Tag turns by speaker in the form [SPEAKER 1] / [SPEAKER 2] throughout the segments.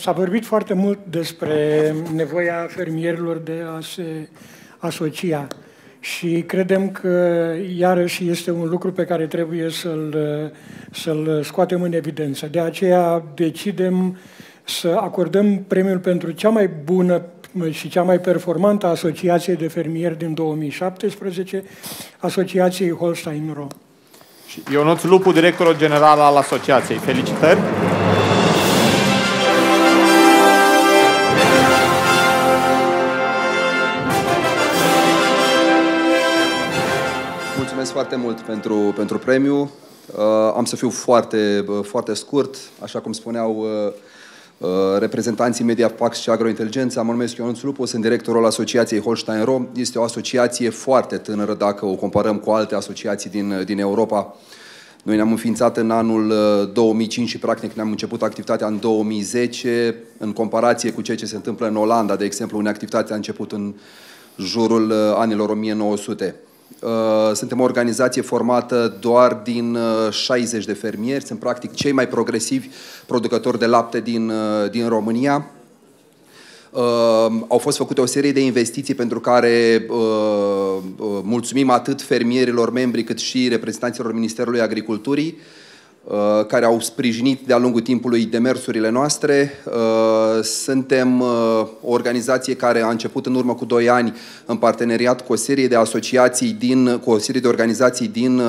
[SPEAKER 1] S-a vorbit foarte mult despre nevoia fermierilor de a se asocia și credem că iarăși este un lucru pe care trebuie să-l, să-l scoatem în evidență. De aceea decidem să acordăm premiul pentru cea mai bună și cea mai performantă asociație de fermieri din 2017, Asociației Holstein Ro.
[SPEAKER 2] Ionuț Lupu, directorul general al asociației. Felicitări!
[SPEAKER 3] Mulțumesc foarte mult pentru, pentru premiu. Uh, am să fiu foarte, uh, foarte scurt, așa cum spuneau uh, uh, reprezentanții Media Pax și Agrointeligența. Mă numesc Ionuț Lupu, sunt directorul Asociației Holstein Ro. Este o asociație foarte tânără dacă o comparăm cu alte asociații din, din Europa. Noi ne-am înființat în anul 2005 uh, și practic ne-am început activitatea în 2010, în comparație cu ceea ce se întâmplă în Olanda, de exemplu, unde activitatea a început în jurul uh, anilor 1900. Uh, suntem o organizație formată doar din 60 de fermieri, sunt practic cei mai progresivi producători de lapte din, din România. Uh, au fost făcute o serie de investiții pentru care uh, uh, mulțumim atât fermierilor membri cât și reprezentanților Ministerului Agriculturii uh, care au sprijinit de-a lungul timpului demersurile noastre. Uh, suntem uh, o organizație care a început în urmă cu 2 ani în parteneriat cu o serie de asociații din, cu o serie de organizații din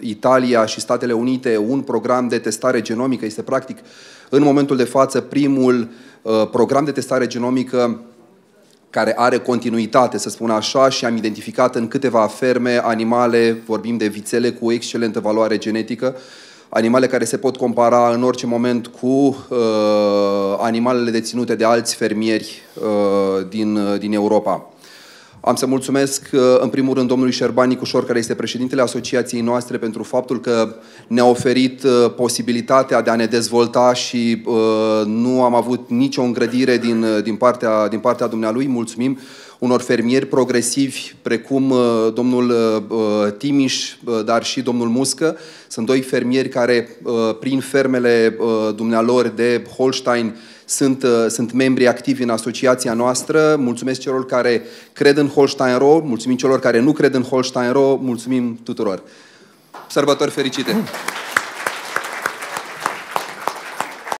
[SPEAKER 3] Italia și Statele Unite, un program de testare genomică. Este practic în momentul de față primul uh, Uh, program de testare genomică care are continuitate, să spun așa, și am identificat în câteva ferme animale, vorbim de vițele cu excelentă valoare genetică, animale care se pot compara în orice moment cu uh, animalele deținute de alți fermieri uh, din, uh, din Europa. Am să mulțumesc uh, în primul rând domnului Șerbani Cușor, care este președintele asociației noastre, pentru faptul că ne-a oferit uh, posibilitatea de a ne dezvolta și uh, nu am avut nicio îngrădire din, din, partea, din partea dumnealui. Mulțumim unor fermieri progresivi, precum domnul Timiș, dar și domnul Muscă. Sunt doi fermieri care, prin fermele dumnealor de Holstein, sunt, uh, sunt membri activi în asociația noastră. Mulțumesc celor care cred în Holstein Ro, mulțumim celor care nu cred în Holstein Ro, mulțumim tuturor. Sărbători fericite!